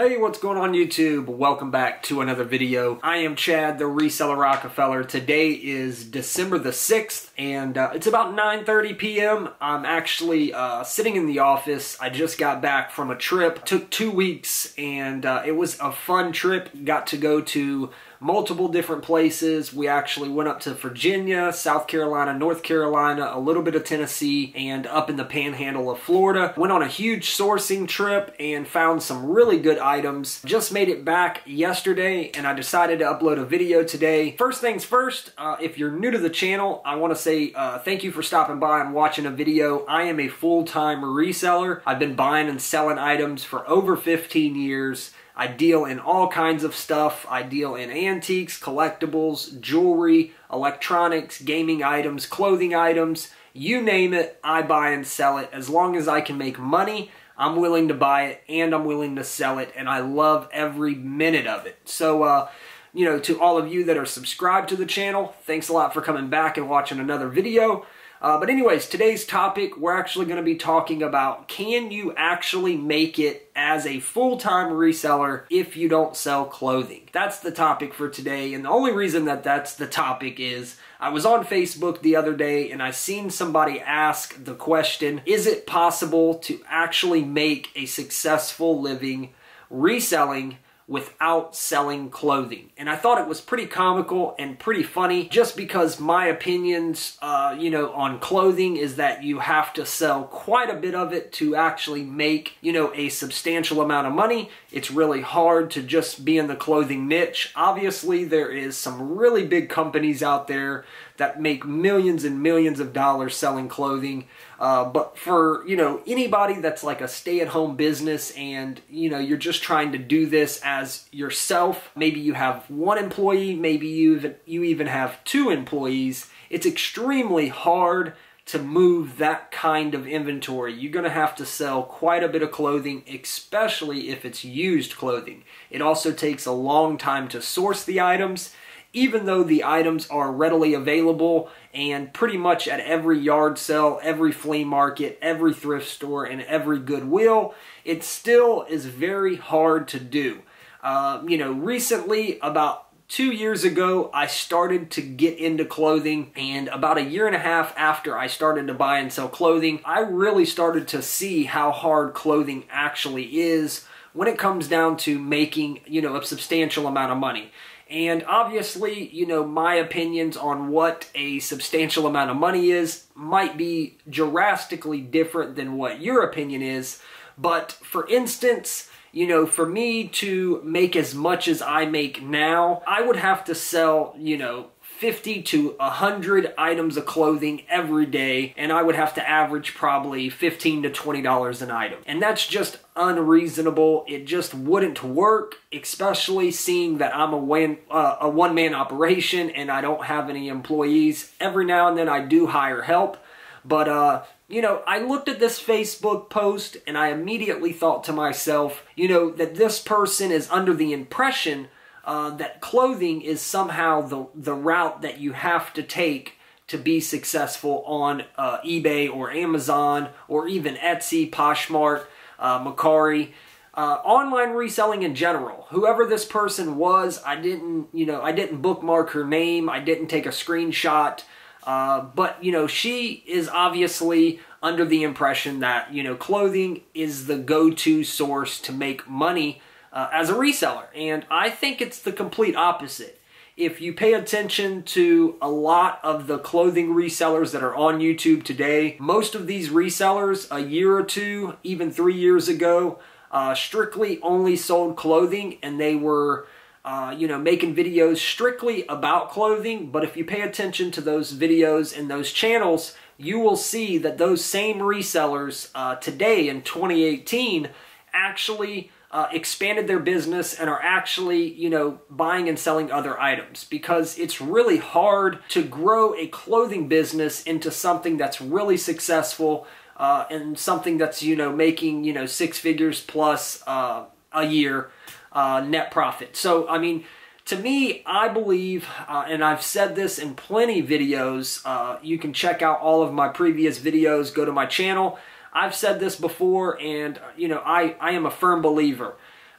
Hey, what's going on YouTube? Welcome back to another video. I am Chad, the Reseller Rockefeller. Today is December the 6th, and uh, it's about 9.30 p.m. I'm actually uh, sitting in the office. I just got back from a trip. Took two weeks, and uh, it was a fun trip. Got to go to multiple different places. We actually went up to Virginia, South Carolina, North Carolina, a little bit of Tennessee, and up in the panhandle of Florida. Went on a huge sourcing trip and found some really good items. Just made it back yesterday and I decided to upload a video today. First things first, uh, if you're new to the channel, I want to say uh, thank you for stopping by and watching a video. I am a full-time reseller. I've been buying and selling items for over 15 years. I deal in all kinds of stuff. I deal in antiques, collectibles, jewelry, electronics, gaming items, clothing items. You name it, I buy and sell it. As long as I can make money, I'm willing to buy it and I'm willing to sell it, and I love every minute of it. So, uh, you know, to all of you that are subscribed to the channel, thanks a lot for coming back and watching another video. Uh, but anyways, today's topic, we're actually going to be talking about can you actually make it as a full-time reseller if you don't sell clothing? That's the topic for today. And the only reason that that's the topic is I was on Facebook the other day and I seen somebody ask the question, is it possible to actually make a successful living reselling without selling clothing. And I thought it was pretty comical and pretty funny just because my opinions, uh, you know, on clothing is that you have to sell quite a bit of it to actually make, you know, a substantial amount of money. It's really hard to just be in the clothing niche. Obviously, there is some really big companies out there that make millions and millions of dollars selling clothing. Uh, but for you know anybody that's like a stay-at-home business and you know you're just trying to do this as yourself, maybe you have one employee, maybe you even you even have two employees. It's extremely hard to move that kind of inventory. You're going to have to sell quite a bit of clothing, especially if it's used clothing. It also takes a long time to source the items even though the items are readily available and pretty much at every yard sale, every flea market, every thrift store, and every Goodwill, it still is very hard to do. Uh, you know, recently, about two years ago, I started to get into clothing, and about a year and a half after I started to buy and sell clothing, I really started to see how hard clothing actually is when it comes down to making, you know, a substantial amount of money. And obviously, you know, my opinions on what a substantial amount of money is might be drastically different than what your opinion is. But for instance, you know, for me to make as much as I make now, I would have to sell, you know, 50 to 100 items of clothing every day, and I would have to average probably 15 to $20 an item. And that's just unreasonable. It just wouldn't work, especially seeing that I'm a, one, uh, a one-man operation and I don't have any employees. Every now and then I do hire help, but uh, you know, I looked at this Facebook post and I immediately thought to myself, you know, that this person is under the impression uh, that clothing is somehow the, the route that you have to take to be successful on uh, eBay or Amazon or even Etsy, Poshmark, uh, Mercari. Uh, online reselling in general. Whoever this person was, I didn't, you know, I didn't bookmark her name. I didn't take a screenshot. Uh, but, you know, she is obviously under the impression that, you know, clothing is the go-to source to make money uh, as a reseller. And I think it's the complete opposite. If you pay attention to a lot of the clothing resellers that are on YouTube today, most of these resellers a year or two, even three years ago, uh, strictly only sold clothing and they were uh, you know, making videos strictly about clothing, but if you pay attention to those videos and those channels, you will see that those same resellers uh, today in 2018 actually uh, expanded their business and are actually, you know, buying and selling other items because it's really hard to grow a clothing business into something that's really successful uh, and something that's, you know, making, you know, six figures plus uh, a year uh, net profit. So, I mean, to me, I believe, uh, and I've said this in plenty videos, uh, you can check out all of my previous videos, go to my channel, I've said this before, and, you know, I, I am a firm believer.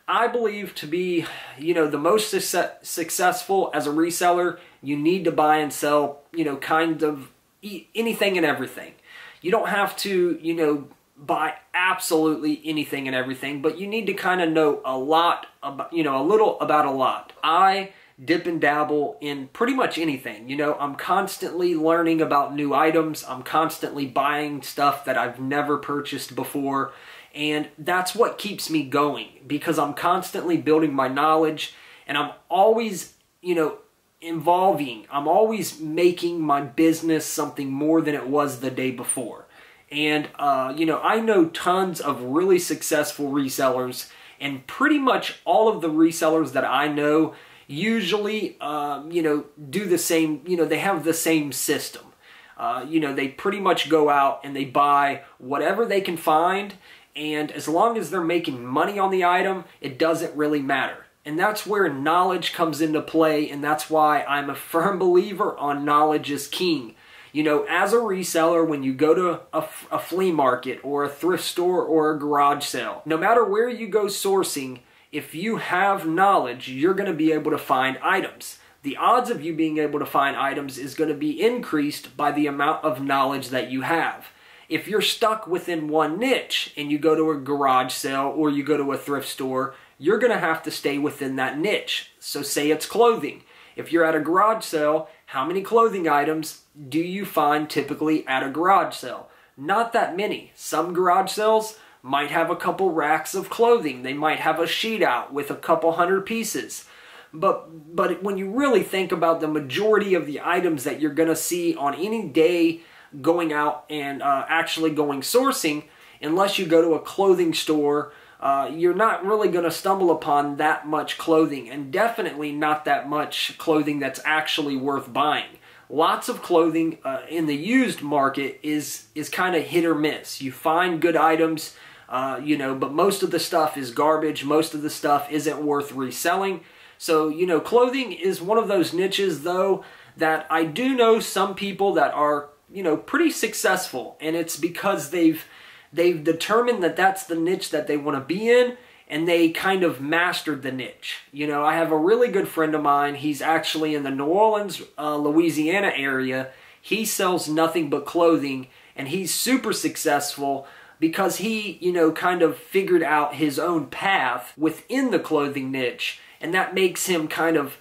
I believe to be, you know, the most success- successful as a reseller, you need to buy and sell, you know, kind of anything and everything. You don't have to, you know, buy absolutely anything and everything, but you need to kind of know a lot about, you know, a little about a lot. I dip and dabble in pretty much anything. You know, I'm constantly learning about new items. I'm constantly buying stuff that I've never purchased before. And that's what keeps me going because I'm constantly building my knowledge and I'm always, you know, involving, I'm always making my business something more than it was the day before. And, uh, you know, I know tons of really successful resellers, and pretty much all of the resellers that I know usually, um, you know, do the same, you know, they have the same system. Uh, you know, they pretty much go out and they buy whatever they can find, and as long as they're making money on the item, it doesn't really matter. And that's where knowledge comes into play, and that's why I'm a firm believer on knowledge is king. You know, as a reseller, when you go to a, a flea market or a thrift store or a garage sale, no matter where you go sourcing, if you have knowledge, you're going to be able to find items. The odds of you being able to find items is going to be increased by the amount of knowledge that you have. If you're stuck within one niche and you go to a garage sale or you go to a thrift store, you're going to have to stay within that niche. So, say it's clothing. If you're at a garage sale, how many clothing items do you find typically at a garage sale? Not that many. Some garage sales might have a couple racks of clothing. They might have a sheet out with a couple hundred pieces. But but when you really think about the majority of the items that you're going to see on any day going out and uh, actually going sourcing, unless you go to a clothing store, uh, you're not really going to stumble upon that much clothing, and definitely not that much clothing that's actually worth buying. Lots of clothing uh, in the used market is is kind of hit or miss. You find good items uh, you know, but most of the stuff is garbage. Most of the stuff isn't worth reselling. So, you know, clothing is one of those niches, though, that I do know some people that are, you know, pretty successful, and it's because they've they've determined that that's the niche that they want to be in and they kind of mastered the niche. You know, I have a really good friend of mine. He's actually in the New Orleans, uh, Louisiana area. He sells nothing but clothing and he's super successful because he, you know, kind of figured out his own path within the clothing niche, and that makes him kind of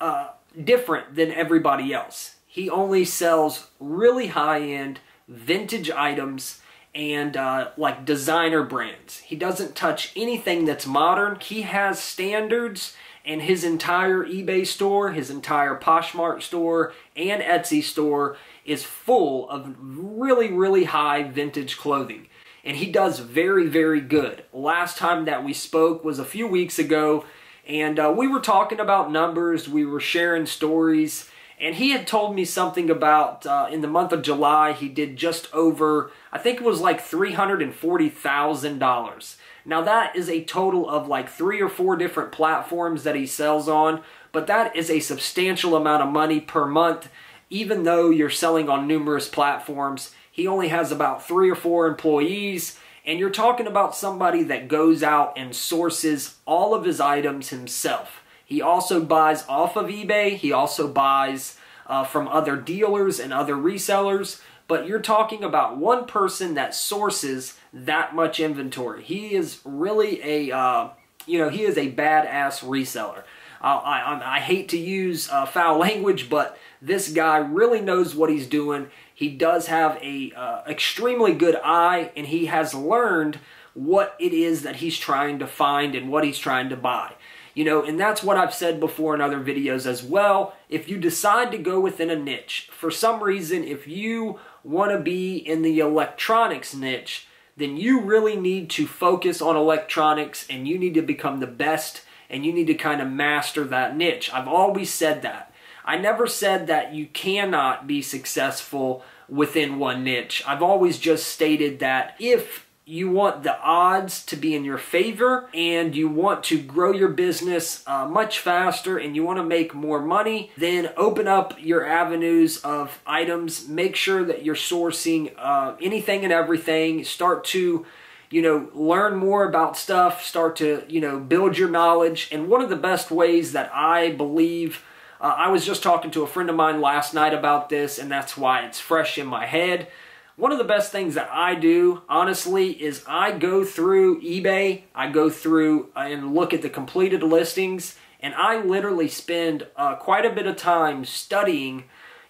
uh, different than everybody else. He only sells really high end vintage items and uh, like designer brands. He doesn't touch anything that's modern. He has standards, and his entire eBay store, his entire Poshmark store, and Etsy store is full of really, really high vintage clothing and he does very, very good. Last time that we spoke was a few weeks ago, and uh, we were talking about numbers, we were sharing stories, and he had told me something about uh, in the month of July he did just over, I think it was like $340,000. Now that is a total of like three or four different platforms that he sells on, but that is a substantial amount of money per month, even though you're selling on numerous platforms he only has about three or four employees, and you're talking about somebody that goes out and sources all of his items himself. He also buys off of eBay, he also buys uh, from other dealers and other resellers, but you're talking about one person that sources that much inventory. He is really a, uh, you know, he is a badass reseller. Uh, I, I, I, hate to use uh, foul language, but this guy really knows what he's doing. He does have a uh, extremely good eye, and he has learned what it is that he's trying to find and what he's trying to buy. You know, and that's what I've said before in other videos as well. If you decide to go within a niche, for some reason, if you want to be in the electronics niche, then you really need to focus on electronics and you need to become the best and you need to kind of master that niche. I've always said that. I never said that you cannot be successful within one niche. I've always just stated that if you want the odds to be in your favor and you want to grow your business uh, much faster and you want to make more money, then open up your avenues of items. Make sure that you're sourcing uh, anything and everything. Start to you know, learn more about stuff, start to, you know, build your knowledge. And one of the best ways that I believe, uh, I was just talking to a friend of mine last night about this, and that's why it's fresh in my head. One of the best things that I do, honestly, is I go through eBay, I go through and look at the completed listings, and I literally spend uh, quite a bit of time studying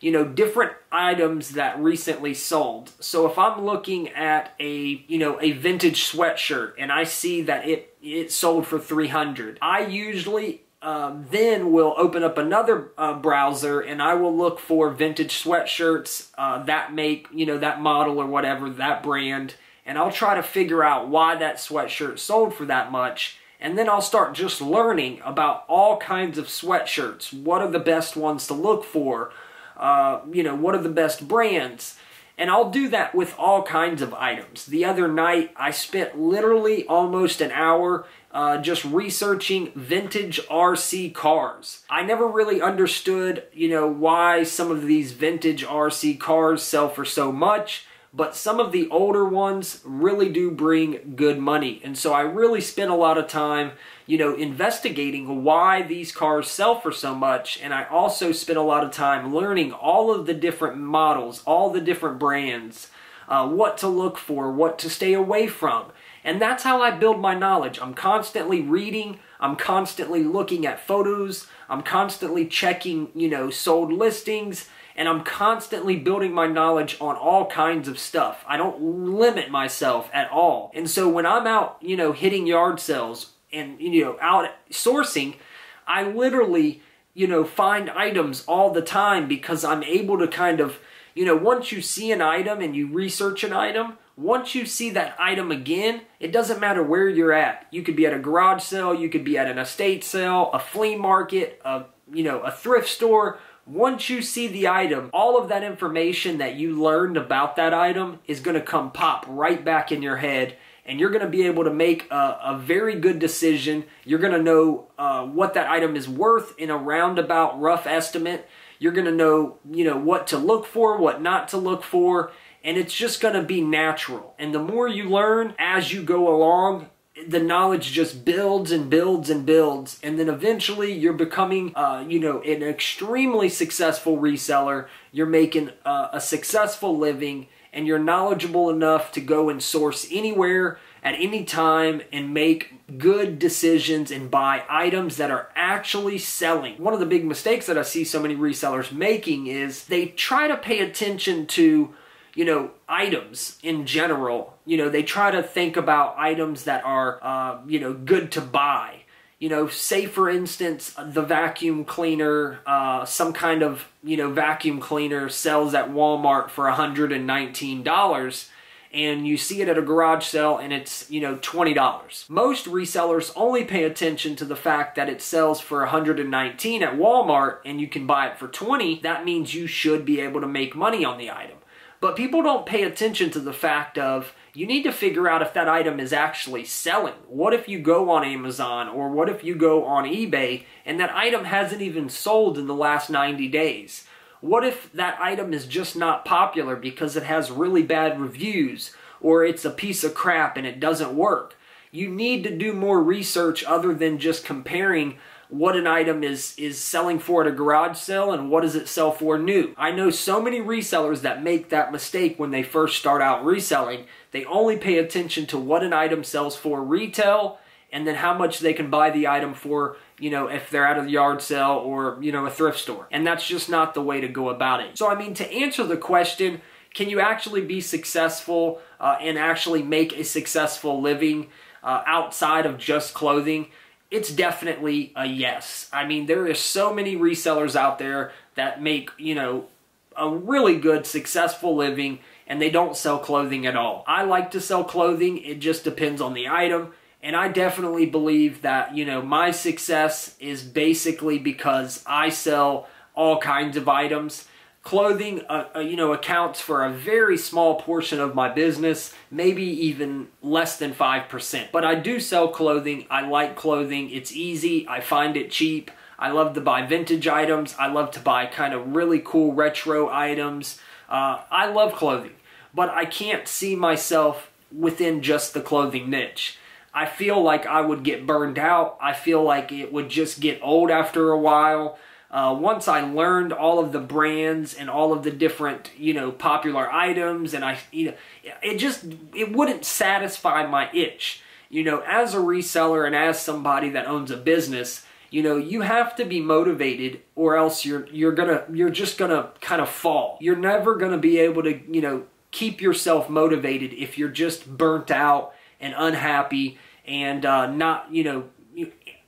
you know, different items that recently sold. So if I'm looking at a, you know, a vintage sweatshirt and I see that it it sold for 300, I usually uh, then will open up another uh, browser and I will look for vintage sweatshirts uh, that make, you know, that model or whatever, that brand, and I'll try to figure out why that sweatshirt sold for that much. And then I'll start just learning about all kinds of sweatshirts. What are the best ones to look for? Uh, you know, what are the best brands? And I'll do that with all kinds of items. The other night, I spent literally almost an hour uh, just researching vintage RC cars. I never really understood, you know, why some of these vintage RC cars sell for so much but some of the older ones really do bring good money. And so I really spent a lot of time, you know, investigating why these cars sell for so much. And I also spent a lot of time learning all of the different models, all the different brands, uh, what to look for, what to stay away from. And that's how I build my knowledge. I'm constantly reading, I'm constantly looking at photos, I'm constantly checking, you know, sold listings and I'm constantly building my knowledge on all kinds of stuff. I don't limit myself at all. And so when I'm out, you know, hitting yard sales and, you know, out sourcing, I literally, you know, find items all the time because I'm able to kind of, you know, once you see an item and you research an item, once you see that item again, it doesn't matter where you're at. You could be at a garage sale, you could be at an estate sale, a flea market, a, you know, a thrift store, once you see the item, all of that information that you learned about that item is going to come pop right back in your head and you're going to be able to make a, a very good decision. You're going to know uh, what that item is worth in a roundabout rough estimate. You're going to know, you know, what to look for, what not to look for, and it's just going to be natural. And the more you learn as you go along, the knowledge just builds and builds and builds and then eventually you're becoming uh, you know an extremely successful reseller you're making uh, a successful living and you're knowledgeable enough to go and source anywhere at any time and make good decisions and buy items that are actually selling. One of the big mistakes that I see so many resellers making is they try to pay attention to you know, items in general. You know, they try to think about items that are, uh, you know, good to buy. You know, say for instance, the vacuum cleaner, uh, some kind of, you know, vacuum cleaner sells at Walmart for $119 and you see it at a garage sale and it's, you know, $20. Most resellers only pay attention to the fact that it sells for 119 at Walmart and you can buy it for 20. That means you should be able to make money on the item. But people don't pay attention to the fact of you need to figure out if that item is actually selling. What if you go on Amazon or what if you go on eBay and that item hasn't even sold in the last 90 days? What if that item is just not popular because it has really bad reviews or it's a piece of crap and it doesn't work? You need to do more research other than just comparing what an item is is selling for at a garage sale and what does it sell for new. I know so many resellers that make that mistake when they first start out reselling. They only pay attention to what an item sells for retail and then how much they can buy the item for, you know, if they're at a yard sale or, you know, a thrift store. And that's just not the way to go about it. So I mean to answer the question, can you actually be successful uh, and actually make a successful living uh, outside of just clothing? It's definitely a yes. I mean, there is so many resellers out there that make, you know, a really good, successful living and they don't sell clothing at all. I like to sell clothing, it just depends on the item. And I definitely believe that, you know, my success is basically because I sell all kinds of items clothing uh, uh, you know accounts for a very small portion of my business maybe even less than 5% but i do sell clothing. I like clothing. It's easy. I find it cheap. I love to buy vintage items. I love to buy kind of really cool retro items. Uh, i love clothing but i can't see myself within just the clothing niche. I feel like I would get burned out. I feel like it would just get old after a while. Uh, once I learned all of the brands and all of the different, you know, popular items, and I, you know, it just it wouldn't satisfy my itch. You know, as a reseller and as somebody that owns a business, you know, you have to be motivated, or else you're you're gonna you're just gonna kind of fall. You're never gonna be able to, you know, keep yourself motivated if you're just burnt out and unhappy and uh, not, you know,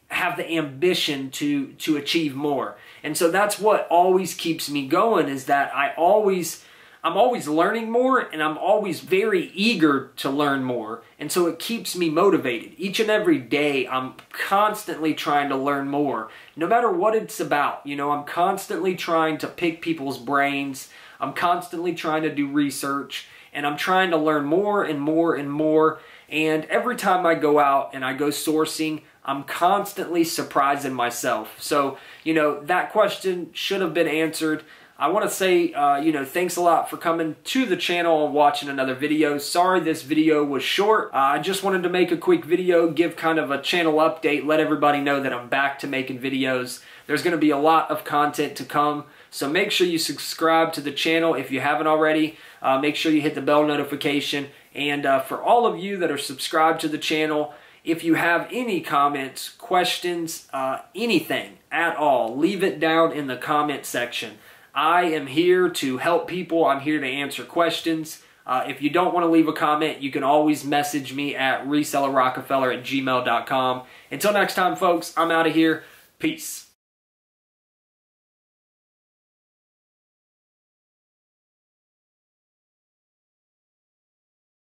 have the ambition to to achieve more. And so that's what always keeps me going is that I always I'm always learning more and I'm always very eager to learn more. And so it keeps me motivated. Each and every day I'm constantly trying to learn more. No matter what it's about, you know, I'm constantly trying to pick people's brains. I'm constantly trying to do research and I'm trying to learn more and more and more. And every time I go out and I go sourcing, I'm constantly surprising myself. So, you know, that question should have been answered. I want to say, uh, you know, thanks a lot for coming to the channel and watching another video. Sorry this video was short. Uh, I just wanted to make a quick video, give kind of a channel update, let everybody know that I'm back to making videos. There's going to be a lot of content to come, so make sure you subscribe to the channel if you haven't already. Uh, make sure you hit the bell notification. And uh, for all of you that are subscribed to the channel, if you have any comments, questions, uh, anything at all, leave it down in the comment section. I am here to help people. I'm here to answer questions. Uh, if you don't want to leave a comment, you can always message me at resellerrockefeller at gmail.com. Until next time, folks, I'm out of here. Peace.